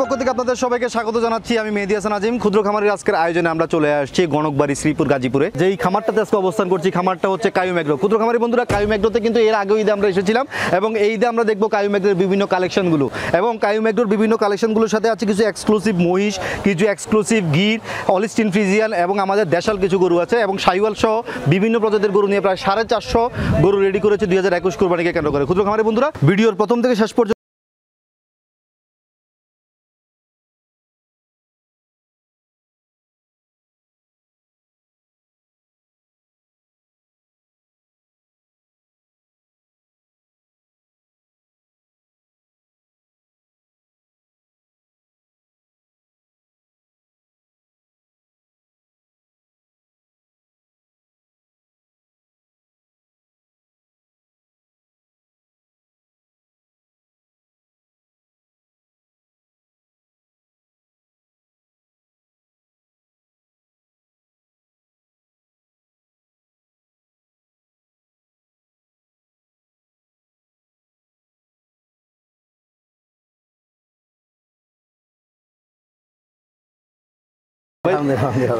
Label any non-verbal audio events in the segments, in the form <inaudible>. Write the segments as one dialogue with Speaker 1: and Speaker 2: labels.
Speaker 1: পক্ষ থেকে আপনাদের সবাইকে স্বাগত জানাচ্ছি। আমি মেহেদি হাসান আজিম। ক্ষুদ্র খামারের আজকের আয়োজনে আমরা চলে আসছি গণকবাড়ি শ্রীপুর গাজীপুরে। যেই খামারটাতে আজকে অবস্থান করছি, খামারটা হচ্ছে কায়ুম এগ্রো ক্ষুদ্র খামারি বন্ধুরা কায়ুম এগ্রোতে কিন্তু এর আগেও ঈদে আমরা এসেছিলাম এবং এই ঈদে আমরা দেখব কায়ুম এগ্রোর বিভিন্ন কালেকশনগুলো। এবং কায়ুম এগ্রোর বিভিন্ন কালেকশনগুলোর সাথে আছে কিছু এক্সক্লুসিভ মহিষ, কিছু এক্সক্লুসিভ গির অলিস্টিন ফ্রিজিয়ান এবং আমাদের দেশাল কিছু গরু আছে এবং সাইওয়াল সহ বিভিন্ন প্রজাতির গরু নিয়ে প্রায় সাড়ে চারশো গরু রেডি করেছে দুই হাজার একুশ কোরবানিকে কেন্দ্র করে। ক্ষুদ্র খামারি বন্ধুরা, ভিডিওর প্রথম থেকে শেষ পর্যন্ত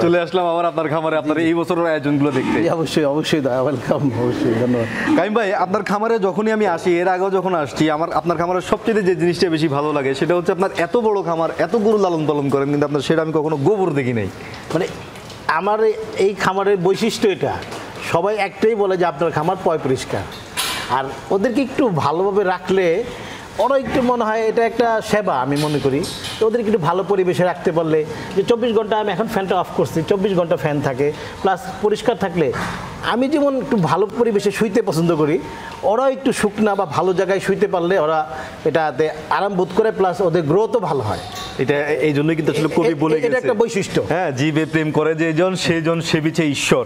Speaker 1: চলে আসলাম আবার আপনার খামারে। আপনার এই বছরের আয়োজনগুলো দেখতে।
Speaker 2: অবশ্যই অবশ্যই দা ওয়েলকাম অবশ্যই ধন্যবাদ।
Speaker 1: কাইম ভাই আপনার খামারে যখনই আমি আসি এর আগেও যখন আসছি আমার আপনার খামারের সবচেয়ে যে জিনিসটা বেশি ভালো লাগে সেটা হচ্ছে আপনার এত বড় খামার এত গরু লালন পালন করেন কিন্তু আপনার সেটা আমি কখনো গোবর দেখি নাই।
Speaker 2: মানে আমার এই খামারের বৈশিষ্ট্য এটা। সবাই একটাই বলে যে আপনার খামার পয় পরিষ্কার। আর ওদেরকে একটু ভালোভাবে রাখলে ওরা একটু মনে হয় এটা একটা সেবা, আমি মনে করি। তো ওদেরকে একটু ভালো পরিবেশে রাখতে পারলে, যে চব্বিশ ঘণ্টা আমি এখন ফ্যানটা অফ করছি, চব্বিশ ঘণ্টা ফ্যান থাকে প্লাস পরিষ্কার থাকলে, আমি যেমন একটু ভালো পরিবেশে শুইতে পছন্দ করি ওরা একটু শুকনা বা ভালো জায়গায় শুইতে পারলে ওরা এটাতে আরাম বোধ করে প্লাস ওদের গ্রোথও ভালো হয়।
Speaker 1: এটা এই জন্যই কিন্তু আসলে কবি বলে
Speaker 2: এটা একটা বৈশিষ্ট্য।
Speaker 1: হ্যাঁ জীবে প্রেম করে যে জন সেজন সেবিছে ঈশ্বর।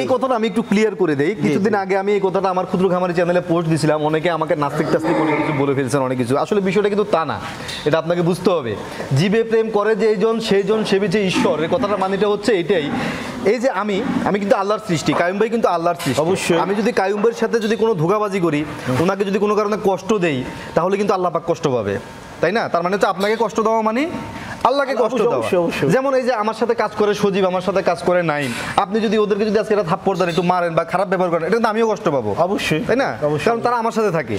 Speaker 1: এই কথাটা আমি একটু ক্লিয়ার করে দেই। কিছুদিন আগে আমি এই কথাটা আমার ক্ষুদ্র খামারি চ্যানেলে পোস্ট দিছিলাম। অনেকে আমাকে নাস্তিক টাস্তিক অনেক কিছু বলে ফেলছেন অনেক কিছু। আসলে বিষয়টা কিন্তু তা না। এটা আপনাকে বুঝতে হবে। জীবে প্রেম করে যে জন সেজন সেবিছে ঈশ্বর। এই কথাটা মানেটা হচ্ছে এটাই। এই যে আমি আমি কিন্তু আল্লাহর সৃষ্টি। কায়ুম ভাই কিন্তু আল্লাহর সৃষ্টি।
Speaker 2: অবশ্যই।
Speaker 1: আমি যদি কায়ুম ভাইয়ের সাথে যদি কোনো ধোকাবাজি করি ওনাকে যদি কোনো কারণে কষ্ট দেই তাহলে কিন্তু আল্লাহ পাক কষ্ট পাবে। তাই না? তার মানে হচ্ছে আপনাকে কষ্ট দেওয়া মানে আল্লাহকে কষ্ট দেওয়া। যেমন এই যে আমার সাথে কাজ করে সজীব আমার সাথে কাজ করে নাইম আপনি যদি ওদেরকে যদি আজকে একটা থাপ্পড় দেন একটু মারেন বা খারাপ ব্যবহার করেন এটা আমিও কষ্ট পাবো।
Speaker 2: অবশ্যই
Speaker 1: তাই না? কারণ তারা আমার সাথে থাকে।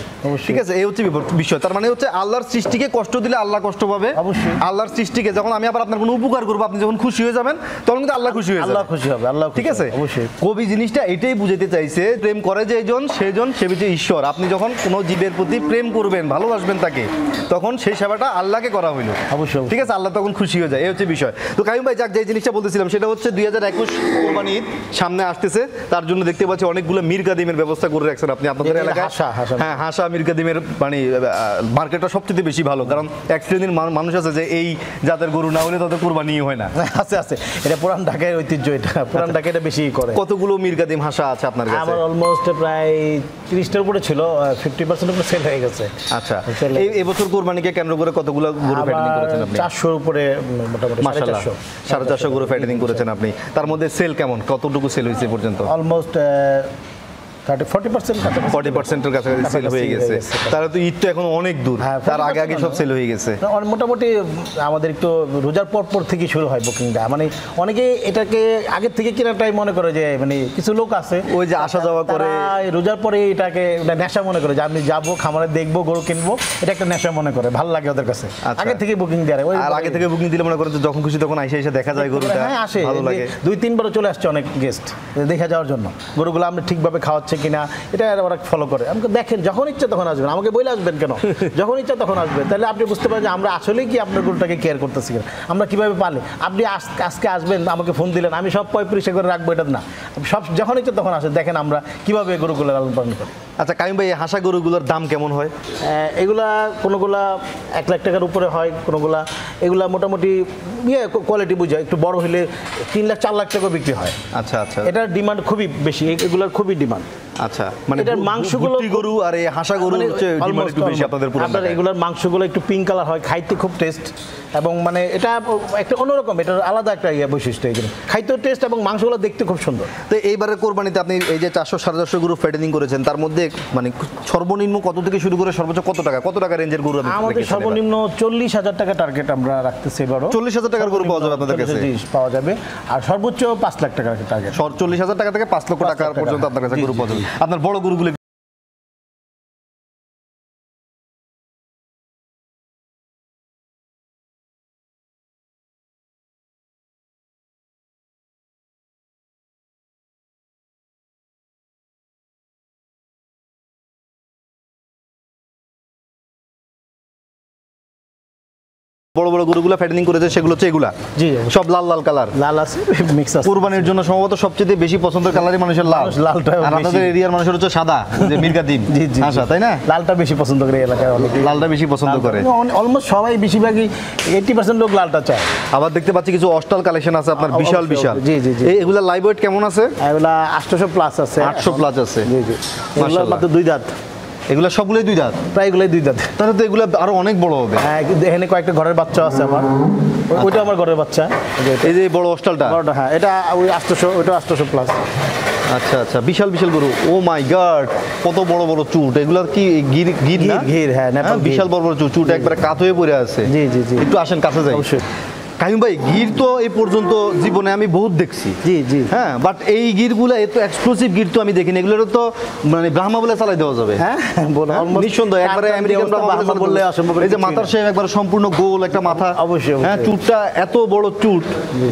Speaker 1: ঠিক আছে? এই হচ্ছে বিষয়। তার মানে হচ্ছে আল্লাহর সৃষ্টিকে কষ্ট দিলে আল্লাহ কষ্ট পাবে।
Speaker 2: অবশ্যই।
Speaker 1: আল্লাহর সৃষ্টিকে যখন আমি আবার আপনার কোনো উপকার করব আপনি যখন খুশি হয়ে যাবেন তখন কিন্তু আল্লাহ খুশি হয়ে
Speaker 2: আল্লাহ খুশি হবে আল্লাহ
Speaker 1: ঠিক আছে?
Speaker 2: অবশ্যই।
Speaker 1: কবি জিনিসটা এটাই বুঝাতে চাইছে প্রেম করে যে জন সেজন সে বিচে ঈশ্বর। আপনি যখন কোনো জীবের প্রতি প্রেম করবেন ভালোবাসবেন তাকে তখন সেই সেবাটা আল্লাহকে করা হইল।
Speaker 2: অবশ্যই।
Speaker 1: ঠিক আছে আল্লাহ তখন খুশি হয়ে যায় এই হচ্ছে বিষয়। তো কাইম ভাই যাক যে জিনিসটা বলতেছিলাম সেটা হচ্ছে দুই হাজার একুশ কোরবানি ঈদ সামনে আসতেছে। তার জন্য দেখতে পাচ্ছি অনেকগুলো মীর কাদিমের ব্যবস্থা করে রাখছেন আপনি আপনাদের এলাকায়। হ্যাঁ হাসা মীর কাদিমের মানে মার্কেটটা সবচেয়ে বেশি ভালো কারণ এক শ্রেণির মানুষ আছে যে এই জাতের গরু না হলে তাদের কোরবানি হয় না। <laughs>
Speaker 2: আছে আছে। এটা পুরান ঢাকার ঐতিহ্য এটা। পুরান ঢাকা এটা বেশি করে।
Speaker 1: কতগুলো মীর কাদিম হাসা আছে আপনার কাছে?
Speaker 2: আমার অলমোস্ট প্রায় তিরিশটার উপরে ছিল ফিফটি পার্সেন্ট উপরে সেল হয়ে গেছে।
Speaker 1: আচ্ছা। এই এবছর কোরবানিকে কেন্দ্র করে কতগুলো গরু ফ্যাটেনিং করেছেন আপনি?
Speaker 2: চারশোর উপরে মোটামুটি সাড়ে
Speaker 1: মাশাআল্লাহ।
Speaker 2: চারশো।
Speaker 1: সাড়ে চারশো গরু ফ্যাটেনিং করেছেন আপনি। তার মধ্যে সেল কেমন? কতটুকু সেল হয়েছে পর্যন্ত?
Speaker 2: Almost thirty forty percent
Speaker 1: forty পার্সেন্টের কাছাকাছি সেল হয়ে গেছে। তাহলে তো ঈদ তো এখন অনেক দূর। তার আগে আগে সব সেল গেছে।
Speaker 2: মোটামুটি আমাদের একটু রোজার পর পর থেকে শুরু হয় বুকিংটা মানে অনেকে এটাকে আগের থেকে কেনাটাই মনে করে যে মানে কিছু লোক আছে
Speaker 1: ওই যে আসা যাওয়া করে
Speaker 2: রোজার পরে এটাকে নেশা মনে করে যে আমি যাব খামারে দেখব গরু কিনবো। এটা একটা নেশা মনে করে ভালো লাগে ওদের কাছে।
Speaker 1: আচ্ছা।
Speaker 2: আগে থেকে বুকিং দেয়। ওই
Speaker 1: আর আগে থেকে বুকিং দিলে মনে করেন যে যখন খুশি তখন আইসে এসে দেখা যায় গরুটা
Speaker 2: হ্যাঁ আসে।
Speaker 1: ভালো লাগে।
Speaker 2: দুই তিনবার চলে আসছে অনেক গেস্ট দেখা যাওয়ার জন্য। গরুগুলো আমরা ঠিকভাবে খাওয়াচ্ছে কিনা, এটা ওরা ফলো করে। আমাকে দেখেন, যখন ইচ্ছা তখন আসবেন। আমাকে বলে আসবেন কেন? যখন ইচ্ছা তখন আসবেন। তাহলে আপনি বুঝতে পারেন যে আমরা আসলেই কি আপনার গরুটাকে কেয়ার করতেছি কিনা। আমরা কীভাবে পালি আপনি আজকে আসবেন, আমাকে ফোন দিলেন, আমি সব পয় পরিষ্কার করে রাখব, এটা না। সব, যখন ইচ্ছা তখন আসেন। দেখেন আমরা কীভাবে গরুগুলো লালন পালন করি।
Speaker 1: আচ্ছা কাইম ভাই হাসা গরুগুলোর দাম কেমন হয়?
Speaker 2: এগুলা কোনোগুলা এক লাখ টাকার উপরে হয় কোনোগুলা এগুলা মোটামুটি ইয়ে কোয়ালিটি বুঝায় একটু বড় হলে তিন লাখ চার লাখ টাকা বিক্রি হয়।
Speaker 1: আচ্ছা আচ্ছা।
Speaker 2: এটার ডিমান্ড খুবই বেশি এগুলার খুবই ডিমান্ড
Speaker 1: আচ্ছা মানে
Speaker 2: এটার মাংসগুলো
Speaker 1: গরু আর এই হাসা গরু
Speaker 2: মানে
Speaker 1: হচ্ছে ডিমান্ড একটু বেশি
Speaker 2: almost।
Speaker 1: আপনাদের পুরো
Speaker 2: আপনার এগুলার মাংসগুলো একটু পিঙ্ক কালার হয় খাইতে খুব টেস্ট এবং মানে এটা একটা অন্যরকম এটা আলাদা একটা ইয়ে বৈশিষ্ট্য এগুলো খাইতেও টেস্ট এবং মাংসগুলো দেখতে খুব সুন্দর।
Speaker 1: তো এইবারের কোরবানিতে আপনি এই যে চারশো সাড়ে চারশো গরু ফেটেনিং করেছেন তার মধ্যে মানে সর্বনিম্ন কত থেকে শুরু করে সর্বোচ্চ কত টাকা? কত টাকা রেঞ্জের গরু
Speaker 2: আমাদের সর্বনিম্ন চল্লিশ হাজার টাকা টার্গেট আমরা রাখতেছি এবারও।
Speaker 1: চল্লিশ হাজার টাকার গরু পাওয়া যাবে আপনাদের কাছে?
Speaker 2: পাওয়া যাবে। আর সর্বোচ্চ পাঁচ লাখ টাকার টার্গেট
Speaker 1: চল্লিশ হাজার টাকা থেকে পাঁচ লক্ষ টাকা
Speaker 2: লাখ টাকা।
Speaker 1: পর্যন্ত আপনার কাছে গরু পাওয়া যাবে। আপনার বড় গরুগুলো বড় বড় গরুগুলো ফ্যাটেনিং করেছে সেগুলো হচ্ছে এগুলা।
Speaker 2: জি
Speaker 1: সব লাল লাল কালার
Speaker 2: লাল আছে মিক্স আছে।
Speaker 1: কুরবানির জন্য সম্ভবত সবচেয়ে বেশি পছন্দের কালারই মানুষের লাল।
Speaker 2: লালটা
Speaker 1: আর আপনাদের এরিয়ার মানুষের হচ্ছে সাদা যে মির্গা দিন
Speaker 2: জি জি।
Speaker 1: আচ্ছা তাই না?
Speaker 2: লালটা বেশি পছন্দ করে এলাকায় অনেকে।
Speaker 1: লালটা বেশি পছন্দ করে।
Speaker 2: অলমোস্ট সবাই বেশিরভাগই এইটি পার্সেন্ট লোক লালটা চায়।
Speaker 1: আবার দেখতে পাচ্ছি কিছু অস্টাল কালেকশন আছে আপনার বিশাল বিশাল।
Speaker 2: জি, জি, জি।
Speaker 1: এগুলা লাইভ ওয়েট কেমন আছে?
Speaker 2: এগুলা আটশোশো প্লাস আছে।
Speaker 1: 800 plus আছে।
Speaker 2: জি জি।
Speaker 1: মাশাআল্লাহ।
Speaker 2: মাত্র দুই দাঁত।
Speaker 1: এগুলা সবগুলোই দুই দাঁত।
Speaker 2: প্রায় এগুলোই দুই দাঁত।
Speaker 1: তাহলে তো এগুলা আরও অনেক বড় হবে।
Speaker 2: হ্যাঁ এখানে কয়েকটা ঘরের বাচ্চা আছে আমার। ওইটা আমার ঘরের বাচ্চা। এই যে
Speaker 1: বড় অস্টালটা
Speaker 2: বড়টা হ্যাঁ এটা ওই আটশোশো ওইটা আটশোশো প্লাস
Speaker 1: আচ্ছা আচ্ছা বিশাল বিশাল গরু। ও মাই গড কত বড় বড় চুট। এগুলা কি গির গির না?
Speaker 2: ঘির, হ্যাঁ,
Speaker 1: হ্যাঁ, বিশাল বড় বড় চুট। চুট একবারে কাত হয়ে পড়ে আছে।
Speaker 2: জি, জি, জি।
Speaker 1: একটু আসেন কাছে যাই।
Speaker 2: অবশ্যই।
Speaker 1: কাহিম ভাই গির তো এই পর্যন্ত জীবনে আমি বহুত দেখছি।
Speaker 2: জি, জি।
Speaker 1: হ্যাঁ বাট এই গিরগুলো এত এক্সক্লুসিভ গির তো আমি দেখিনি এগুলো তো মানে ব্রাহ্মা বলে চালাই দেওয়া যাবে।
Speaker 2: হ্যাঁ
Speaker 1: হ্যাঁ, নিঃসন্দেহ একবারে আমেরিকান ব্রাহ্মা
Speaker 2: বললে অসম্ভব
Speaker 1: এই যে মাথার শেপ একবার সম্পূর্ণ গোল একটা মাথা।
Speaker 2: অবশ্যই,
Speaker 1: হ্যাঁ। চুটটা এত বড় চুট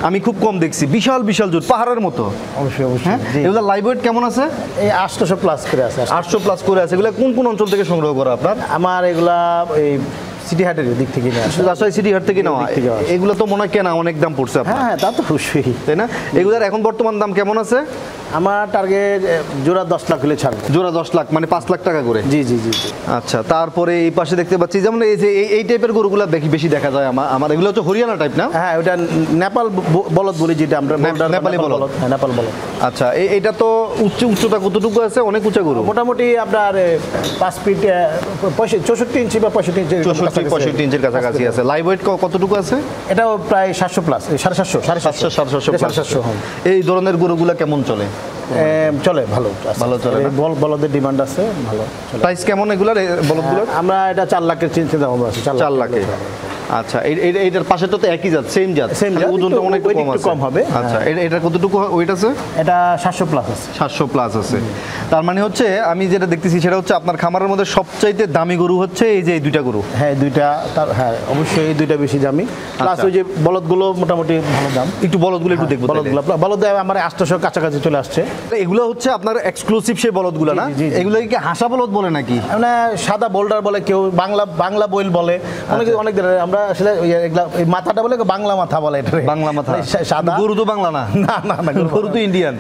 Speaker 1: আমি খুব কম দেখছি। বিশাল বিশাল চুট পাহাড়ের মতো।
Speaker 2: অবশ্যই অবশ্যই।
Speaker 1: এগুলো লাইভ ওয়েট কেমন আছে?
Speaker 2: এই আটশোশো প্লাস করে আছে।
Speaker 1: আটশো প্লাস করে আছে। এগুলো কোন কোন অঞ্চল থেকে সংগ্রহ করা আপনার?
Speaker 2: আমার এগুলা এই সিটি হাটের দিক থেকে নেওয়া।
Speaker 1: রাজশাহী সিটি হাট থেকে নেওয়া। এগুলো তো মনে হয় কেনা অনেক দাম পড়ছে
Speaker 2: হ্যাঁ হ্যাঁ তা তো অবশ্যই।
Speaker 1: তাই না? এগুলোর এখন বর্তমান দাম কেমন আছে?
Speaker 2: আমার টার্গেট জোড়া দশ লাখ হলে ছাড়বো।
Speaker 1: জোড়া দশ লাখ মানে পাঁচ লাখ টাকা করে?
Speaker 2: জি জি জি
Speaker 1: আচ্ছা তারপরে এই পাশে দেখতে পাচ্ছি যেমন এই যে এই- টাইপের গরুগুলো দেখি বেশি দেখা যায় আমার আমার এগুলো হচ্ছে হরিয়ানা টাইপ না?
Speaker 2: হ্যাঁ ওটা নেপাল বলদ বলি যেটা আমরা
Speaker 1: নেপালি বলদ।
Speaker 2: হ্যাঁ নেপাল বলদ।
Speaker 1: আচ্ছা এই- এইটা তো উচ্চ উচ্চতা কতটুকু আছে? অনেক উঁচা গরু।
Speaker 2: মোটামুটি আপনার পাঁচ ফিট চৌষট্টি ইঞ্চি বা পঁয়ষট্টি ইঞ্চি
Speaker 1: চৌষট্টি পঁয়ষট্টি ইঞ্চের কাছাকাছি আছে। লাইভ ওয়েট কতটুকু আছে?
Speaker 2: এটাও প্রায় সাতশো প্লাস সাড়ে সাতশো সাড়ে
Speaker 1: সাতশো। সাড়ে সাতশো
Speaker 2: সাড়ে সাতশো।
Speaker 1: এই ধরনের গরুগুলা কেমন চলে?
Speaker 2: চলে ভালো
Speaker 1: ভালো চলে
Speaker 2: বল বলদের ডিমান্ড আছে ভালো
Speaker 1: প্রাইস কেমন এগুলার বলদগুলো বলদগুলোর?
Speaker 2: আমরা এটা চার লাখের চিন্তা ভাবনা আছে
Speaker 1: চার লাখে। আচ্ছা এই- এই- এইটার পাশেটা তো একই জাত সেম জাত খালি
Speaker 2: জাত,
Speaker 1: ওজনটা অনেক কম আছে।
Speaker 2: কম হবে।
Speaker 1: আচ্ছা
Speaker 2: হ্যাঁ।
Speaker 1: এটা- কতটুকু ওয়েট আছে?
Speaker 2: এটা সাতশো প্লাস আছে।
Speaker 1: সাতশো প্লাস আছে। তার মানে হচ্ছে আমি যেটা দেখতেছি সেটা হচ্ছে আপনার খামারের মধ্যে সবচাইতে দামি গরু হচ্ছে এই যে এই দুইটা গরু।
Speaker 2: হ্যাঁ দুইটা তার হ্যাঁ অবশ্যই এই দুইটা বেশি দামি। প্লাস
Speaker 1: আচ্ছা।
Speaker 2: ওই যে বলদগুলো মোটামুটি ভালো দাম।
Speaker 1: একটু বলদগুলো একটু দেখব
Speaker 2: বলদগুলো বলদ আমার আটশোশো কাছাকাছি চলে আসছে।
Speaker 1: এগুলো হচ্ছে আপনার এক্সক্লুসিভ সেই বলদগুলো না। এগুলো কি হাসা বলদ বলে নাকি?
Speaker 2: মানে সাদা বোল্ডার বলে কেউ বাংলা বাংলা বইল বলে। অনেকে
Speaker 1: আচ্ছা।
Speaker 2: অনেক ধরনের আমরা আসলে এই মাথাটা বলে বাংলা মাথা বলে এটা
Speaker 1: বাংলা মাথা।
Speaker 2: সাদা।
Speaker 1: গরু তো বাংলা না।
Speaker 2: না না না
Speaker 1: গরু তো ইন্ডিয়ান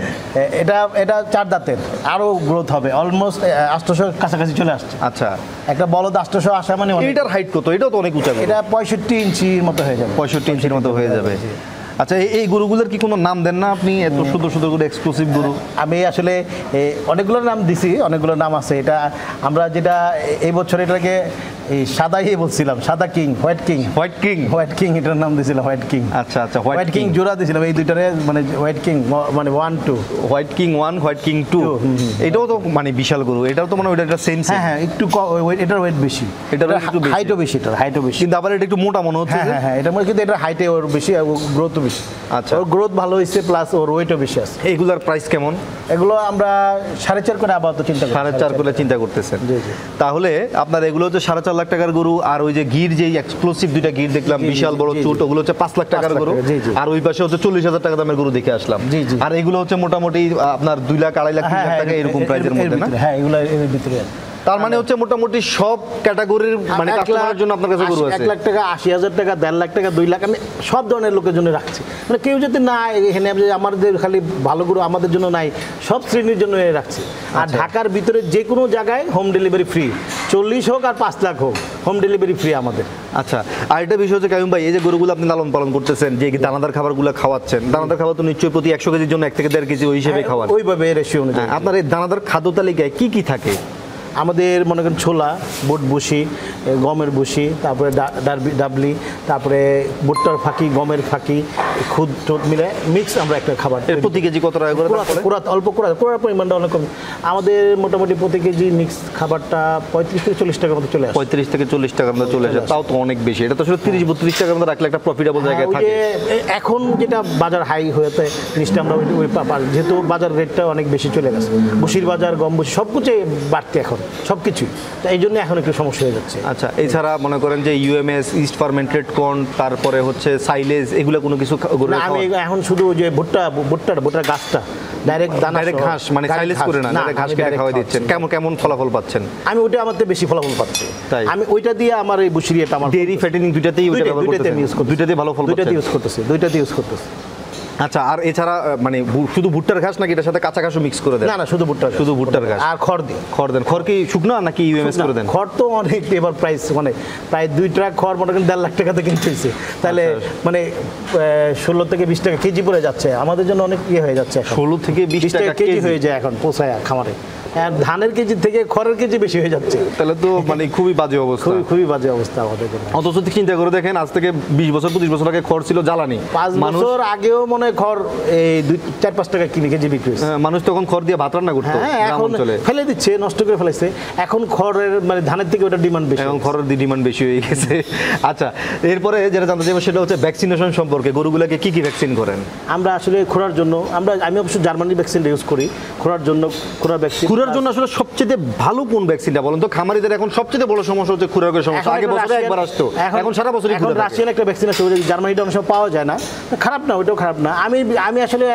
Speaker 2: এটা এটা চার দাঁতের। আরও গ্রোথ হবে। অলমোস্ট আটশোশো কাছাকাছি চলে আসছে।
Speaker 1: আচ্ছা।
Speaker 2: একটা বলদ আষ্টশো আসা মানে
Speaker 1: এটার হাইট কত? এটাও তো অনেক উঁচা
Speaker 2: এটা পঁয়ষট্টি ইঞ্চির মতো হয়ে যাবে।
Speaker 1: পঁয়ষট্টি ইঞ্চির মতো হয়ে যাবে। আচ্ছা এই- গরুগুলোর কি কোনো নাম দেন না আপনি? এত সুন্দর সুন্দর করে এক্সক্লুসিভ গরু।
Speaker 2: আমি আসলে অনেকগুলো নাম দিছি অনেকগুলো নাম আছে। এটা আমরা যেটা এই বছর এটাকে এই সাদাই বলছিলাম সাদা king white king.
Speaker 1: White king?
Speaker 2: White king এটার নাম দিয়েছিলাম হোয়াইট কিং।
Speaker 1: আচ্ছা আচ্ছা
Speaker 2: হোয়াইট কিং জোড়া দিয়েছিলাম এই দুইটারে মানে হোয়াইট কিং মানে one two
Speaker 1: white king one white king two. এটাও তো মানে বিশাল গরু। এটাও তো মানে ওইটা একটা সেম
Speaker 2: হ্যাঁ হ্যাঁ একটু এটার ওয়েট বেশি।
Speaker 1: এটার
Speaker 2: হাইটও বেশি। এটার হাইটও বেশি।
Speaker 1: কিন্তু আবার এটা একটু মোটা মনে হচ্ছে
Speaker 2: হ্যাঁ হ্যাঁ হ্যাঁ মধ্যে কিন্তু এটার হাইটে ওর বেশি গ্রোথও বেশি।
Speaker 1: আচ্ছা।
Speaker 2: ওর গ্রোথ ভালো হয়েছে প্লাস ওর ওয়েটও বেশি আছে
Speaker 1: এইগুলার প্রাইস কেমন
Speaker 2: এগুলো আমরা সাড়ে চার করে আপাতত চিন্তা
Speaker 1: সাড়ে চার করে চিন্তা করতেছেন। তাহলে আপনার এগুলো হচ্ছে সাড়ে চার লাখ টাকার গরু আর ওই যে গির যে এক্সক্লুসিভ দুইটা গির দেখলাম বিশাল বড়। চুট ওগুলো হচ্ছে পাঁচ লাখ টাকার গরু। আর ওই পাশে হচ্ছে চল্লিশ হাজার টাকা দামের গরু দেখে আসলাম। আর এগুলো হচ্ছে মোটামুটি আপনার দুই লাখ আড়াই লাখ
Speaker 2: হ্যাঁ হ্যাঁ
Speaker 1: টাকা এরকম প্রাইসের মধ্যে না
Speaker 2: হ্যাঁ এগুলো এর ভিতরে।
Speaker 1: তার মানে হচ্ছে মোটামুটি সব ক্যাটাগরির মানে কাস্টমারের জন্য আপনার কাছে গরু আছে।
Speaker 2: এক লাখ টাকা আশি হাজার টাকা দেড় লাখ টাকা দুই লাখ আমি সব ধরনের লোকের জন্য রাখছি। মানে কেউ যদি না এখানে আমাদের খালি ভালো গরু আমাদের জন্য নাই সব শ্রেণির জন্য রাখছি। আর
Speaker 1: আচ্ছা।
Speaker 2: ঢাকার ভিতরে যে কোনো জায়গায় হোম ডেলিভারি ফ্রি চল্লিশ হোক আর পাঁচ লাখ হোক হোম ডেলিভারি ফ্রি আমাদের।
Speaker 1: আচ্ছা আর একটা বিষয় হচ্ছে কাইম ভাই এই যে গরুগুলো আপনি লালন পালন করতেছেন যে দানাদার খাবারগুলো খাওয়াচ্ছেন দানাদার খাবার তো নিশ্চয়ই প্রতি একশো কেজির জন্য এক থেকে দেড় কেজি ওই হিসেবে খাওয়ান।
Speaker 2: ওইভাবে রেশিও অনুযায়ী।
Speaker 1: হ্যাঁ, আপনার এই দানাদার খাদ্য তালিকায় কি কি থাকে?
Speaker 2: আমাদের মনে করেন ছোলা বুট বুসি গমের বুসি তারপরে ডাবলি তারপরে ভুট্টার ফাঁকি গমের ফাঁকি খুদ টুদ মিলে মিক্স আমরা একটা খাবার
Speaker 1: প্রতি কেজি কত টাকা করে
Speaker 2: কুড়াত- অল্প কুড়াত কুড়ার পরিমাণটা অনেক কম। আমাদের মোটামুটি প্রতি কেজি মিক্স খাবারটা পঁয়ত্রিশ থেকে চল্লিশ টাকার মতো চলে আসে।
Speaker 1: পঁয়ত্রিশ থেকে চল্লিশ টাকার মধ্যে চলে আসে। তাও তো অনেক বেশি। এটা তো আসলে তিরিশ বত্রিশ টাকার মধ্যে রাখলে একটা প্রফিটেবল
Speaker 2: হ্যাঁ,
Speaker 1: জায়গায় থাকে।
Speaker 2: যে এখন যেটা বাজার হাই হয়েছে জিনিসটা আমরা ওই- যেহেতু বাজার রেটটা অনেক বেশি চলে গেছে। বসির বাজার গম বসি সব কিছুই বাড়তি এখন। সব কিছুই তো এই জন্য এখন একটু সমস্যা হয়ে যাচ্ছে।
Speaker 1: আচ্ছা এছাড়া মনে করেন যে ইউএমএস ইস্ট ফার্মেন্টেড কর্ন তারপরে হচ্ছে সাইলেজ এগুলো কোনো কিছু
Speaker 2: আমি এখন শুধু যে ভুট্টা ভুট্টার ভুট্টার গাছটা ডাইরেক্ট দানা
Speaker 1: ঘাস মানে সাইলেজ করে না ঘাস। কেটে খাওয়াই দিচ্ছেন। কেমন কেমন ফলাফল পাচ্ছেন?
Speaker 2: আমি ওইটা আমার বেশি ফলাফল পাচ্ছি।
Speaker 1: তাই?
Speaker 2: আমি ওইটা দিয়ে আমার এই আমার
Speaker 1: ডেরি ফ্যাটেনিং দুইটাতেই ওইটা ব্যবহার
Speaker 2: করতেছি।
Speaker 1: ভালো ফল
Speaker 2: দুইটাতে ইউজ করতেছি দুইটাতে ইউজ করতেছি।
Speaker 1: আচ্ছা আর এছাড়া মানে শুধু ভুট্টার ঘাস নাকি এটার সাথে কাঁচা ঘাসও মিক্স করে দেন?
Speaker 2: না না শুধু ভুট্টা
Speaker 1: শুধু ভুট্টার ঘাস।
Speaker 2: আর খড় দিই
Speaker 1: খড় দেন। খড় কি শুকনো নাকি ইউএমএস করে দেন?
Speaker 2: খড় তো অনেক এবার প্রাইস মানে প্রায় দুই ট্রাক খড় মনে করেন দেড় লাখ টাকাতে থেকে হয়েছে তাহলে
Speaker 1: আচ্ছা।
Speaker 2: মানে ষোলো থেকে বিশ টাকা কেজি পড়ে যাচ্ছে। আমাদের জন্য অনেক ইয়ে হয়ে যাচ্ছে
Speaker 1: ষোলো থেকে বিশ টাকা
Speaker 2: কেজি। হয়ে যায় এখন পোষায় খামারে। ধানের কেজি থেকে খড়ের কেজি বেশি হয়ে যাচ্ছে।
Speaker 1: তাহলে তো মানে খুবই বাজে অবস্থা।
Speaker 2: খুবই খুবই বাজে অবস্থা আমাদের
Speaker 1: অথচ চিন্তা করে দেখেন আজ থেকে বিশ বছর পঁচিশ বছর আগে খড় ছিল জ্বালানি।
Speaker 2: পাঁচ বছর আগেও মনে হয় খড় এই দুই চার পাঁচ টাকা কিনে কেজি বিক্রি হয়েছে।
Speaker 1: মানুষ তখন খড় দিয়ে ভাত রান্না করতো
Speaker 2: হ্যাঁ এখন ফেলে দিচ্ছে নষ্ট করে ফেলেছে। এখন খড়ের মানে ধানের থেকে ওটা ডিমান্ড বেশি
Speaker 1: এখন খড়ের ডিমান্ড বেশি হয়ে গেছে। আচ্ছা এরপরে যেটা জানতে চাইব সেটা হচ্ছে ভ্যাকসিনেশন সম্পর্কে। গরুগুলোকে কি কি ভ্যাকসিন করেন?
Speaker 2: আমরা আসলে খোরার জন্য আমরা আমি অবশ্য জার্মানি ভ্যাকসিন ইউজ করি। খোরার জন্য খোরা ভ্যাকসিন
Speaker 1: খুরার জন্য আসলে সবচেয়ে ভালো কোন ভ্যাকসিনটা বলেন তো? খামারিদের এখন সবচেয়ে বড় সমস্যা হচ্ছে খুরার সমস্যা। আগে বছরে একবার আসতো এখন সারা বছরই
Speaker 2: এখন রাশিয়ান একটা ভ্যাকসিন আছে ওই জার্মানিটা অনেক পাওয়া যায় না। খারাপ না ওইটাও খারাপ না। আমি আমি আসলে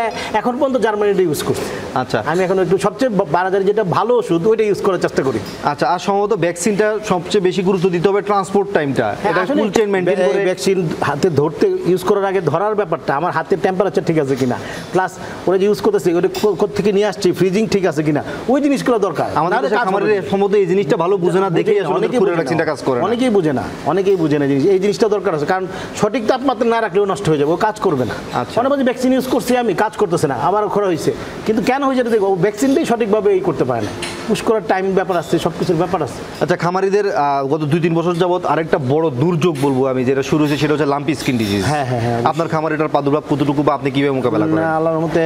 Speaker 2: এখন পর্যন্ত জার্মানিটা ইউজ করছি।
Speaker 1: আচ্ছা।
Speaker 2: আমি এখন একটু সবচেয়ে বাজারে যেটা ভালো ওষুধ ওইটা ইউজ করার চেষ্টা করি।
Speaker 1: আচ্ছা আর সম্ভবত ভ্যাকসিনটা সবচেয়ে বেশি গুরুত্ব দিতে হবে ট্রান্সপোর্ট টাইমটা এটা ফুল চেইন মেইনটেইন করে
Speaker 2: ভ্যাকসিন হাতে ধরতে ইউজ করার আগে ধরার ব্যাপারটা আমার হাতের টেম্পারেচার ঠিক আছে কিনা। প্লাস ওরা যে ইউজ করতেছে ওটা কোথা থেকে নিয়ে আসছি ফ্রিজিং ঠিক আছে কিনা। ওই জিনিসগুলো দরকার।
Speaker 1: আমাদের খামারের। সম্ভবত এই জিনিসটা ভালো বুঝে না আসলে
Speaker 2: অনেকেই না।
Speaker 1: কাজ করে
Speaker 2: অনেকেই বুঝে না। অনেকেই বুঝে না জিনিস। এই জিনিসটা দরকার আছে। কারণ সঠিক তাপমাত্রা না রাখলেও নষ্ট হয়ে যাবে। ও কাজ করবে না। অনেক বলছে ভ্যাকসিন ইউজ করছি আমি কাজ করতেছে না। আবার খরা হয়েছে কিন্তু কেন হয়েছে দেখো ভ্যাকসিনটাই সঠিকভাবে এই করতে পারে না। পুশ করার টাইম ব্যাপার আছে সব কিছুর ব্যাপার আছে।
Speaker 1: আচ্ছা খামারিদের আহ, গত দুই তিন বছর যাবত আরেকটা বড় দুর্যোগ বলব আমি যেটা শুরু হয়েছে সেটা হচ্ছে লাম্পি স্কিন ডিজিজ
Speaker 2: হ্যাঁ, হ্যাঁ, হ্যাঁ,
Speaker 1: আপনার খামারিটার প্রাদুর্ভাব কতটুকু বা আপনি কীভাবে মোকাবেলা করেন?
Speaker 2: আল্লাহর মতে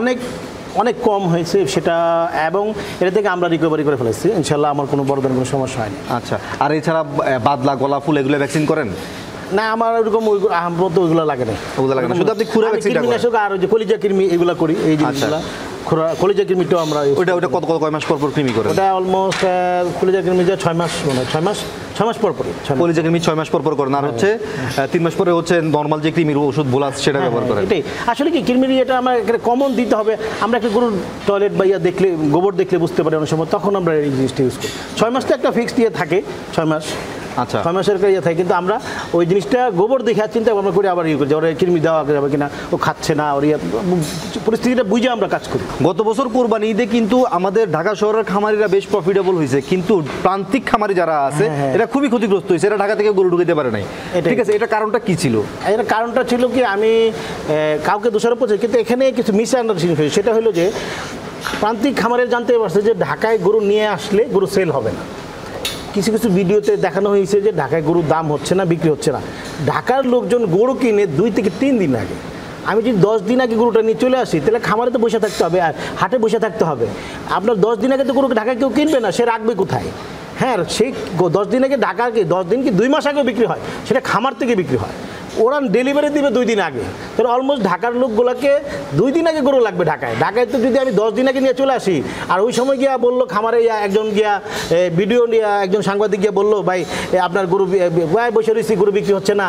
Speaker 2: অনেক অনেক কম হয়েছে সেটা এবং এটা থেকে আমরা রিকভারি করে ফেলেছি। ইনশাল্লাহ আমার কোনো বড় ধরনের কোনো সমস্যা হয়নি।
Speaker 1: আচ্ছা আর এছাড়া বাদলা গোলাপ ফুল এগুলো ভ্যাকসিন করেন?
Speaker 2: না আমার ওইরকম ওই আহমত ওইগুলো লাগে না।
Speaker 1: ওগুলো লাগে না, শুধু আপনি খুরা
Speaker 2: ভ্যাকসিন আর ওই যে কলিজা কৃমি এগুলো করি এই জিনিসগুলো। খুরা কলিজা কৃমিটাও আমরা
Speaker 1: ওইটা ওইটা কত কত কয় মাস পর পর কৃমি করেন?
Speaker 2: ওটা অলমোস্ট কলিজা কৃমি যে ছয় মাস মনে হয়। ছয় মাস ছয় মাস পর ছয়
Speaker 1: কলিজা কৃমি ছয় মাস পর পর করেন। আর হচ্ছে তিন মাস পরে হচ্ছে নর্মাল যে কৃমির ওষুধ বোলাস সেটা ব্যবহার করেন।
Speaker 2: এটাই। আসলে কি কৃমির এটা আমরা কমন দিতে হবে। আমরা একটা গরুর টয়লেট বা ইয়া দেখলে গোবর দেখলে বুঝতে পারি অনেক সময় তখন আমরা এই জিনিসটা ইউজ করি। ছয় মাস তো একটা ফিক্স দিয়ে থাকে ছয় মাস।
Speaker 1: আচ্ছা।
Speaker 2: ছয় মাসের ইয়ে থাকে কিন্তু আমরা ওই জিনিসটা গোবর দেখে চিন্তা ভাবনা করে আবার ইয়ে করি যে ওরা কৃমি দেওয়া যাবে কিনা ও খাচ্ছে না ওর ইয়ে পরিস্থিতিটা বুঝে আমরা কাজ করি।
Speaker 1: গত বছর কোরবানি ঈদে কিন্তু আমাদের ঢাকা শহরের খামারিরা বেশ প্রফিটেবল হয়েছে কিন্তু প্রান্তিক খামারি যারা আছে
Speaker 2: হ্যাঁ, হ্যাঁ।
Speaker 1: এটা খুবই ক্ষতিগ্রস্ত হয়েছে এটা ঢাকা থেকে গরু ঢুকাতে পারে নাই। ঠিক আছে এটা কারণটা কি ছিল?
Speaker 2: এর কারণটা ছিল কি আমি কাউকে দোষারোপ করছি কিন্তু এখানে কিছু মিস আন্ডারস্ট্যান্ডিং হয়েছে সেটা হলো যে প্রান্তিক খামারের জানতে পারছে যে ঢাকায় গরু নিয়ে আসলে গরু সেল হবে না। কিছু কিছু ভিডিওতে দেখানো হয়েছে যে ঢাকায় গরুর দাম হচ্ছে না, বিক্রি হচ্ছে না। ঢাকার লোকজন গরু কিনে দুই থেকে তিন দিন আগে। আমি যদি দশ দিন আগে গরুটা নিয়ে চলে আসি, তাহলে খামারে তো বসে থাকতে হবে আর হাটে বসে থাকতে হবে। আপনার দশ দিন আগে তো গরু ঢাকায় কেউ কিনবে না, সে রাখবে কোথায়? হ্যাঁ সেই দশ দিন আগে ঢাকা কি দশ দিন কি দুই মাস আগেও বিক্রি হয়? সেটা খামার থেকে বিক্রি হয়। ওরা ডেলিভারি দিবে দুই দিন আগে। তাহলে অলমোস্ট ঢাকার লোকগুলোকে দুই দিন আগে গরু লাগবে ঢাকায়। ঢাকায় তো যদি আমি দশ দিন আগে নিয়ে চলে আসি আর ওই সময় গিয়া বলল খামারে ইয়া একজন গিয়া ভিডিও নিয়ে একজন সাংবাদিক গিয়ে বলল ভাই আপনার গরু ভাই বসে রয়েছি গরু বিক্রি হচ্ছে না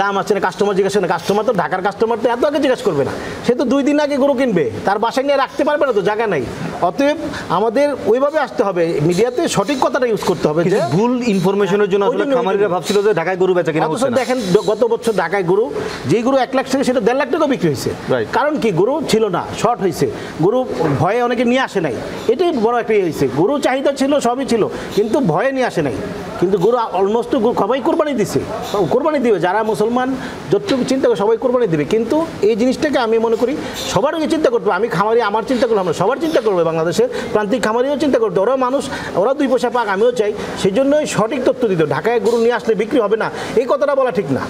Speaker 2: দাম আসছে না কাস্টমার জিজ্ঞাসা না কাস্টমার তো ঢাকার কাস্টমার তো এত আগে জিজ্ঞাসা করবে না। সে তো দুই দিন আগে গরু কিনবে তার বাসায় নিয়ে রাখতে পারবে না তো জায়গা নাই। অতএব আমাদের ওইভাবে আসতে হবে মিডিয়াতে সঠিক কথাটা ইউজ করতে হবে যে
Speaker 1: ভুল ইনফরমেশনের জন্য
Speaker 2: ওই
Speaker 1: আসলে খামারিরা ভাবছিল যে ঢাকায় গরু বেচা কিনা
Speaker 2: দেখেন গত বছর ঢাকায় গরু যেই গরু এক লাখ থেকে সেটা দেড় লাখ টাকা বিক্রি হয়েছে। কারণ কি গরু ছিল না শর্ট হয়েছে। গরু ভয়ে অনেকে নিয়ে আসে নাই। এটাই বড় একটা ইয়ে হয়েছে। গরু চাহিদা ছিল সবই ছিল কিন্তু ভয়ে নিয়ে আসে নাই। কিন্তু গরু অলমোস্ট গুরু সবাই কোরবানি দিছে। কোরবানি দিবে। যারা মুসলমান যতটুকু চিন্তা করে সবাই কোরবানি দিবে। কিন্তু এই জিনিসটাকে আমি মনে করি সবার আগে চিন্তা করতে আমি খামারি আমার চিন্তা করলাম না। সবার চিন্তা করবে বাংলাদেশের প্রান্তিক খামারিও চিন্তা করতো ওরা মানুষ ওরা দুই পয়সা পাক আমিও চাই। সেই জন্যই সঠিক তথ্য দিত ঢাকায় গরু নিয়ে আসলে বিক্রি হবে না। এই কথাটা বলা ঠিক না।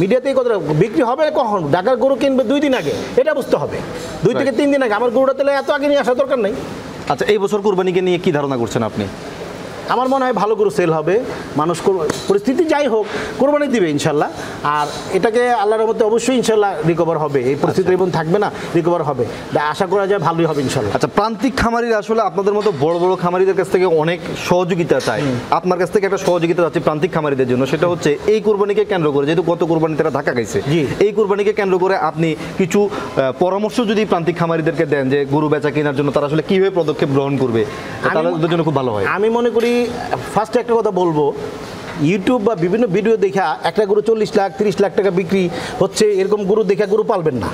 Speaker 2: মিডিয়াতে এই কথাটা বিক্রি হবে কখন? ঢাকার গরু কিনবে দুই দিন আগে। এটা বুঝতে হবে। দুই থেকে তিন দিন আগে। আমার গরুটা তাহলে এত আগে নিয়ে আসার দরকার নেই।
Speaker 1: আচ্ছা এই বছর কোরবানিকে নিয়ে কি ধারণা করছেন আপনি?
Speaker 2: আমার মনে হয় ভালো করে সেল হবে। মানুষ পরিস্থিতি যাই হোক কোরবানি দিবে ইনশাল্লাহ। আর এটাকে আল্লাহর মধ্যে অবশ্যই ইনশাল্লাহ রিকভার হবে। এই পরিস্থিতি এবং থাকবে না রিকভার হবে। আশা করা যায় ভালোই হবে ইনশাল্লাহ।
Speaker 1: আচ্ছা প্রান্তিক খামারিরা আসলে আপনাদের মতো বড় বড় খামারিদের কাছ থেকে অনেক সহযোগিতা চায়। আপনার কাছ থেকে একটা সহযোগিতা চাচ্ছি প্রান্তিক খামারিদের জন্য। সেটা হচ্ছে এই কুরবানিকে কেন্দ্র করে যেহেতু গত কুরবানি তারা ঢাকা গেছে
Speaker 2: জি।
Speaker 1: এই কুরবানিকে কেন্দ্র করে আপনি কিছু পরামর্শ যদি প্রান্তিক খামারিদেরকে দেন যে গরু বেচা কেনার জন্য তারা আসলে কীভাবে পদক্ষেপ গ্রহণ করবে তাহলে ওদের জন্য খুব ভালো হয়।
Speaker 2: আমি মনে করি ফার্স্টে একটা কথা বলব। ইউটিউব বা বিভিন্ন ভিডিও দেখা একটা গরু চল্লিশ লাখ, তিরিশ লাখ টাকা বিক্রি হচ্ছে, এরকম গরু দেখা গরু পালবেন না।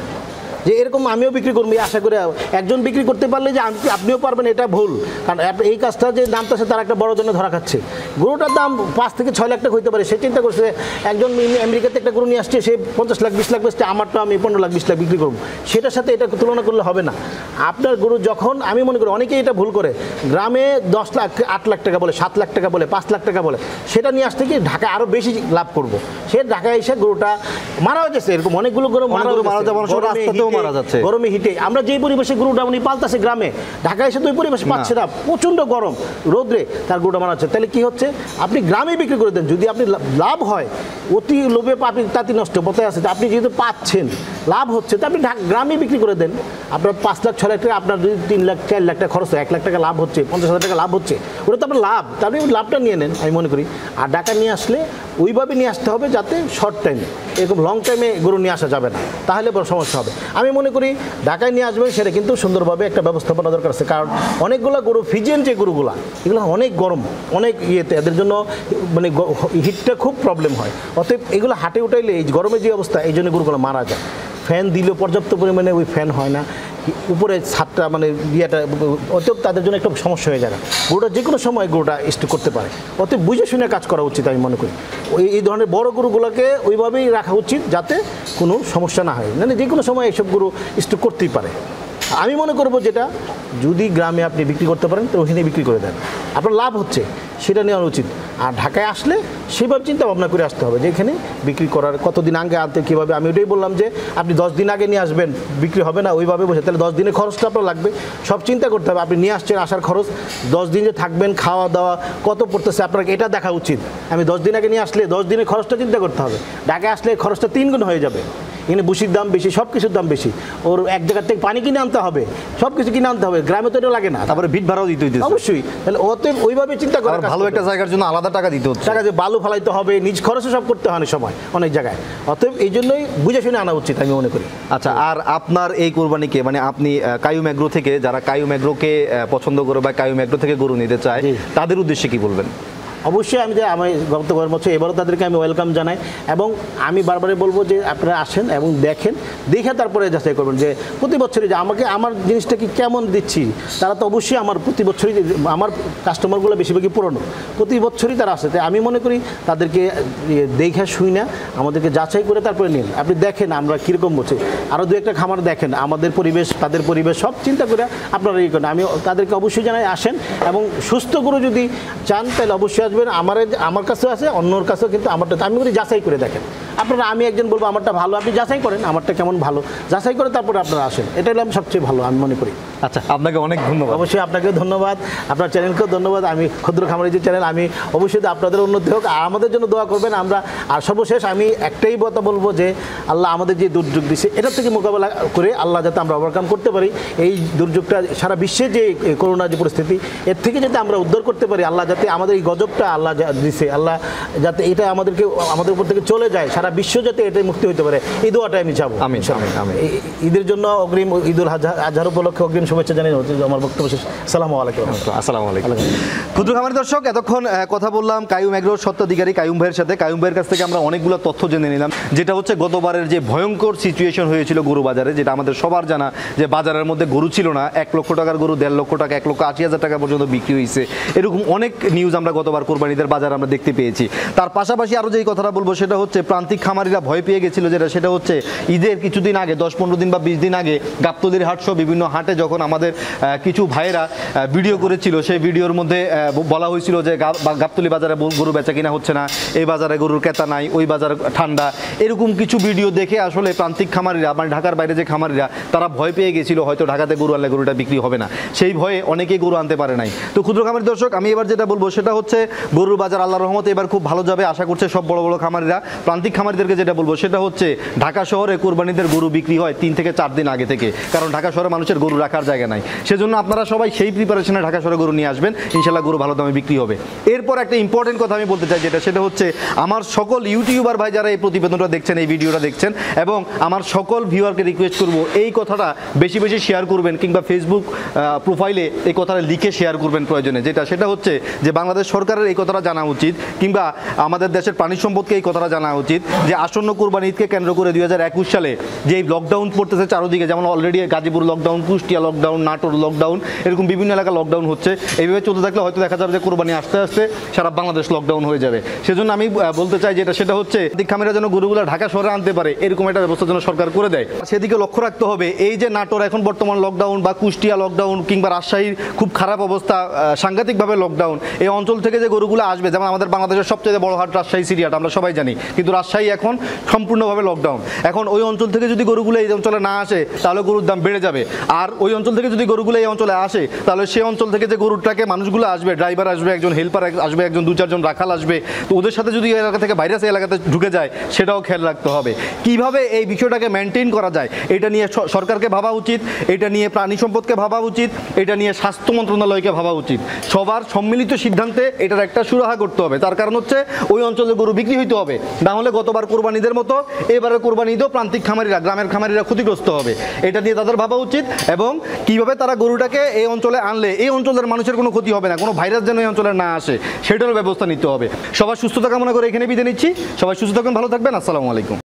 Speaker 2: যে এরকম আমিও বিক্রি করব আশা করে একজন বিক্রি করতে পারলে যে আপনিও পারবেন এটা ভুল। কারণ এই কাজটা যে নামতেছে তার একটা বড় জন্য ধরা খাচ্ছে। গরুটার দাম পাঁচ থেকে ছয় লাখ টাকা হইতে পারে। সে চিন্তা করছে একজন আমেরিকাতে একটা গরু নিয়ে আসছে সে পঞ্চাশ লাখ বিশ লাখ বেচছে আমারটা আমি পনেরো লাখ বিশ লাখ বিক্রি করব। সেটার সাথে এটা তুলনা করলে হবে না। আপনার গরু যখন আমি মনে করি অনেকেই এটা ভুল করে। গ্রামে দশ লাখ আট লাখ টাকা বলে সাত লাখ টাকা বলে পাঁচ লাখ টাকা বলে সেটা নিয়ে আসতে কি ঢাকায় আরও বেশি লাভ করব। সে ঢাকায় এসে গরুটা মারা হয়ে যাচ্ছে এরকম অনেকগুলো গরু মারা
Speaker 1: মারা। যাওয়ার
Speaker 2: গরমে, হিটে,
Speaker 1: মারা যাচ্ছে।
Speaker 2: গরমে হিটে আমরা যে পরিবেশে গরুটা উনি পালতাছে গ্রামে ঢাকায় এসে তো ওই পরিবেশে পাচ্ছে না প্রচণ্ড গরম। রোদ্রে তার গরুটা মারা হচ্ছে তাহলে কি হচ্ছে? আপনি গ্রামে বিক্রি করে দেন। যদি আপনি লাভ হয় অতি লোভে পাপি তাঁতি নষ্ট পথে আছে। আপনি যেহেতু পাচ্ছেন লাভ হচ্ছে, তা আপনি গ্রামে বিক্রি করে দেন। আপনার পাঁচ লাখ ছ লাখ টাকা, আপনার যদি তিন লাখ, চার লাখ টাকা খরচ হয়, এক লাখ টাকা লাভ হচ্ছে, পঞ্চাশ হাজার টাকা লাভ হচ্ছে, ওটা তো আপনার লাভ। তা আপনি লাভটা নিয়ে নেন, আমি মনে করি। আর ডাকা নিয়ে আসলে ওইভাবে নিয়ে আসতে হবে যাতে শর্ট টাইমে এরকম লং টাইমে গরু নিয়ে আসা যাবে না, তাহলে বড় সমস্যা হবে। আমি মনে করি ঢাকায় নিয়ে আসবেন, সেটা কিন্তু সুন্দরভাবে একটা ব্যবস্থাপনা দরকার আছে, কারণ অনেকগুলো গরু, ফিজিয়ান যে গরুগুলা, এগুলো অনেক গরম, অনেক ইয়েতে, এদের জন্য মানে হিটটা খুব প্রবলেম হয়। অতএব এগুলো হাটে উঠাইলে এই গরমের যে অবস্থা, এই জন্য গরুগুলো মারা যায়। ফ্যান দিলেও পর্যাপ্ত পরিমাণে ওই ফ্যান হয় না। উপরে ছাদটা মানে ইয়েটা, অতএব তাদের জন্য একটা সমস্যা হয়ে যায় গরুটা যে কোনো সময় গরুটা স্টক করতে পারে। অতএব বুঝে শুনে কাজ করা উচিত আমি মনে করি। ওই, এই ধরনের বড় গরুগুলোকে ওইভাবেই রাখা উচিত যাতে কোনো সমস্যা না হয়। মানে যে কোনো সময় এইসব গরু স্টক করতেই পারে। আমি মনে করব যেটা, যদি গ্রামে আপনি বিক্রি করতে পারেন, তো ওখানে বিক্রি করে দেন। আপনার লাভ হচ্ছে, সেটা নেওয়া উচিত। আর ঢাকায় আসলে সেভাবে চিন্তা ভাবনা করে আসতে হবে যে এখানে বিক্রি করার কতদিন আগে আনতে কীভাবে? আমি ওটাই বললাম যে আপনি দশ দিন আগে নিয়ে আসবেন বিক্রি হবে না ওইভাবে বসে। তাহলে দশ দিনের খরচটা আপনার লাগবে। সব চিন্তা করতে হবে আপনি নিয়ে আসছেন আসার খরচ দশ দিন যে থাকবেন খাওয়া দাওয়া কত পড়তেছে আপনাকে এটা দেখা উচিত। আমি দশ দিন আগে নিয়ে আসলে দশ দিনের খরচটা চিন্তা করতে হবে। ঢাকায় আসলে খরচটা তিন গুণ হয়ে যাবে। এখানে বুসির দাম বেশি সব কিছুর দাম বেশি। ওর এক জায়গার থেকে পানি কিনে আনতে হবে সব কিছু কিনে আনতে হবে গ্রামে তো এটা লাগে না।
Speaker 1: তারপরে ভিট ভাড়াও দিতে
Speaker 2: অবশ্যই তাহলে ওতে ওইভাবে চিন্তা করে
Speaker 1: ভালো একটা জায়গার জন্য আলাদা টাকা দিতে হচ্ছে।
Speaker 2: টাকা যে বালু ফালাইতে হবে নিজ খরচে সব করতে হয় অনেক সময় অনেক জায়গায়। অতএব এই জন্যই বুঝে শুনে আনা উচিত আমি মনে করি।
Speaker 1: আচ্ছা আর আপনার এই কোরবানিকে মানে আপনি কায়ু কায়ুম এগ্রো থেকে যারা কায়ুম ম্যাগ্রোকে পছন্দ করে বা কায়ুম ম্যাগ্রো থেকে গরু নিতে চায়। তাদের উদ্দেশ্যে কি বলবেন?
Speaker 2: অবশ্যই আমি যে আমি গত কয়েক বছর এবারও তাদেরকে আমি ওয়েলকাম জানাই এবং আমি বারবারই বলব যে আপনারা আসেন এবং দেখেন, দেখে তারপরে যাচাই করবেন যে প্রতি বছরই যে আমাকে, আমার জিনিসটা কি কেমন দিচ্ছি, তারা তো অবশ্যই আমার প্রতি বছরই আমার কাস্টমারগুলো বেশিরভাগই পুরনো, প্রতি বছরই তারা আসে। তাই আমি মনে করি তাদেরকে দেখে শুই না, আমাদেরকে যাচাই করে তারপরে নিন। আপনি দেখেন আমরা কীরকম বলছি আরও দু একটা খামার দেখেন, আমাদের পরিবেশ, তাদের পরিবেশ, সব চিন্তা করে আপনারা ইয়ে করেন। আমি তাদেরকে অবশ্যই জানাই আসেন এবং সুস্থ করে যদি চান তাহলে অবশ্যই আসবেন আমার আমার কাছেও আছে অন্যর কাছেও কিন্তু আমারটা আমি বলি যাচাই করে দেখেন। আপনারা আমি একজন বলব আমারটা ভালো আপনি যাচাই করেন আমারটা কেমন ভালো। যাচাই করে তারপরে আপনারা আসেন। এটা হলো আমি সবচেয়ে ভালো আমি মনে করি।
Speaker 1: আচ্ছা আপনাকে অনেক ধন্যবাদ।
Speaker 2: অবশ্যই আপনাকেও ধন্যবাদ। আপনার চ্যানেলকেও ধন্যবাদ। আমি ক্ষুদ্র খামারি যে চ্যানেল আমি অবশ্যই আপনাদের উন্নতি হোক। আর আমাদের জন্য দোয়া করবেন আমরা। আর সর্বশেষ আমি একটাই কথা বলব যে আল্লাহ আমাদের যে দুর্যোগ দিচ্ছে এটা থেকে মোকাবেলা করে আল্লাহ যাতে আমরা ওভারকাম করতে পারি। এই দুর্যোগটা সারা বিশ্বে যে করোনা যে পরিস্থিতি এর থেকে যাতে আমরা উদ্ধার করতে পারি। আল্লাহ যাতে আমাদের এই গজবটা আল্লাহ যা দিছে আল্লাহ যাতে এটা আমাদেরকে আমাদের উপর থেকে চলে যায় সারা বিশ্ব যাতে এটাই মুক্তি হইতে পারে। ঈদ দোয়াটাই আমি
Speaker 1: যাব
Speaker 2: আমি ঈদের জন্য অগ্রিম ঈদুল হাজার আজহার উপলক্ষে অগ্রিম শুভেচ্ছা জানিয়ে আমার বক্তব্য শেষ। সালামু আলাইকুম।
Speaker 1: আসসালামু আলাইকুম। ক্ষুদ্র খামারি দর্শক এতক্ষণ কথা বললাম কায়ুম এগ্রোর সত্ত্বাধিকারী কায়ুম ভাইয়ের সাথে। কায়ুম ভাইয়ের কাছ থেকে আমরা অনেকগুলো তথ্য জেনে নিলাম। যেটা হচ্ছে গতবারের যে ভয়ঙ্কর সিচুয়েশন হয়েছিল গরু বাজারে যেটা আমাদের সবার জানা যে বাজারের মধ্যে গরু ছিল না, এক লক্ষ টাকার গরু, দেড় লক্ষ টাকা, এক লক্ষ আশি হাজার টাকা পর্যন্ত বিক্রি হয়েছে। এরকম অনেক নিউজ আমরা গতবার কোরবানিদের বাজার আমরা দেখতে পেয়েছি। তার পাশাপাশি আরও যেই কথাটা বলব, সেটা হচ্ছে প্রান্তিক খামারিরা ভয় পেয়ে গেছিল যেটা, সেটা হচ্ছে ঈদের কিছুদিন আগে, দশ পনেরো দিন বা বিশ দিন আগে গাবতলির হাট সহ বিভিন্ন হাটে যখন আমাদের কিছু ভাইয়েরা ভিডিও করেছিল, সেই ভিডিওর মধ্যে বলা হয়েছিল যে গাবতলি বাজারে গরু বেচা কিনা হচ্ছে না, এই বাজারে গরুর ক্রেতা নাই, ওই বাজার ঠান্ডা এরকম কিছু ভিডিও দেখে আসলে প্রান্তিক খামারিরা মানে ঢাকার বাইরে যে খামারিরা, তারা ভয় পেয়ে গেছিল, হয়তো ঢাকাতে গরু আনলে গরুটা বিক্রি হবে না। সেই ভয়ে অনেকেই গরু আনতে পারে নাই। তো ক্ষুদ্র খামারি দর্শক, আমি এবার যেটা বলব, সেটা হচ্ছে গরুর বাজার আল্লাহ রহমতে এবার খুব ভালো যাবে, আশা করছে সব বড় বড় খামারিরা। প্রান্তিক খামারিদেরকে যেটা বলব, সেটা হচ্ছে ঢাকা শহরে কোরবানিদের গরু বিক্রি হয় তিন থেকে চার দিন আগে থেকে। কারণ ঢাকা শহরে মানুষের গরু রাখার জায়গা নাই। সেজন্য আপনারা সবাই সেই প্রিপারেশনে ঢাকা শহরে গরু নিয়ে আসবেন ইনশাল্লাহ গরু ভালো দামে বিক্রি হবে। এরপর একটা ইম্পর্টেন্ট কথা আমি বলতে চাই, যেটা সেটা হচ্ছে, আমার সকল ইউটিউবার ভাই যারা এই প্রতিবেদনটা দেখছেন, এই ভিডিওটা দেখছেন এবং আমার সকল ভিউয়ারকে রিকোয়েস্ট করব, এই কথাটা বেশি বেশি শেয়ার করবেন কিংবা ফেসবুক প্রোফাইলে এই কথাটা লিখে শেয়ার করবেন প্রয়োজনে। যেটা, সেটা হচ্ছে যে বাংলাদেশ সরকারের এই কথাটা জানা উচিত কিংবা আমাদের দেশের প্রাণী সম্পদকে এই কথাটা জানা উচিত যে আসন্ন কোরবানি ঈদকে কেন্দ্র করে দুই হাজার একুশ সালে যে লকডাউন পড়তেছে চারদিকে, যেমন already Gazipur lockdown Kushtia lockdown Natore lockdown এরকম বিভিন্ন এলাকা লকডাউন হচ্ছে। এইভাবে চলতে থাকলে হয়তো দেখা যাবে যে কোরবানি আস্তে আস্তে সারা বাংলাদেশ লকডাউন হয়ে যাবে। সেজন্য আমি বলতে চাই যেটা, সেটা হচ্ছে দীক্ষামিরা যেন গরুগুলো ঢাকা শহরে আনতে পারে, এরকম একটা ব্যবস্থা যেন সরকার করে দেয়। সেদিকে লক্ষ্য রাখতে হবে, এই যে নাটোর এখন বর্তমান লকডাউন বা কুষ্টিয়া লকডাউন কিংবা রাজশাহীর খুব খারাপ অবস্থা সাংঘাতিকভাবে লকডাউন এই অঞ্চল থেকে যে গরুগুলো আসবে, যেমন আমাদের বাংলাদেশের সবচেয়ে বড় হাট রাজশাহী সিরিয়াট, আমরা সবাই জানি, কিন্তু রাজশাহী এখন সম্পূর্ণভাবে লকডাউন এখন ওই অঞ্চল থেকে যদি গরুগুলো এই অঞ্চলে না আসে, তাহলে গরুর দাম বেড়ে যাবে। আর ওই অঞ্চল থেকে যদি গরুগুলো এই অঞ্চলে আসে, তাহলে সেই অঞ্চল থেকে যে গরুটাকে মানুষগুলো আসবে ড্রাইভার আসবে, একজন হেল্পার আসবে, একজন দু চারজন রাখাল আসবে, তো ওদের সাথে যদি এলাকা থেকে ভাইরাস এলাকাতে ঢুকে যায়, সেটাও খেয়াল রাখতে হবে। কীভাবে এই বিষয়টাকে মেনটেন করা যায়, এটা নিয়ে সরকারকে ভাবা উচিত, এটা নিয়ে প্রাণী সম্পদকে ভাবা উচিত, এটা নিয়ে স্বাস্থ্য মন্ত্রণালয়কে ভাবা উচিত। সবার সম্মিলিত সিদ্ধান্তে এটার একটা সুরাহা করতে হবে। তার কারণ হচ্ছে, ওই অঞ্চলে গরু বিক্রি হইতে হবে। না হলে গতবার কোরবানিদের মতো এবারে কোরবানি ঈদেও প্রান্তিক খামারিরা, গ্রামের খামারিরা ক্ষতিগ্রস্ত হবে। এটা নিয়ে তাদের ভাবা উচিত এবং কীভাবে তারা গরুটাকে এই অঞ্চলে আনলে, এই অঞ্চলের মানুষের কোনো ক্ষতি হবে না, কোনো ভাইরাস যেন এই অঞ্চলে না আসে, সেটারও ব্যবস্থা নিতে হবে। সবার সুস্থতা কামনা করে এখানে বিদায় নিচ্ছি। সবাই সুস্থ থাকবেন, ভালো থাকবেন আসসালামু আলাইকুম।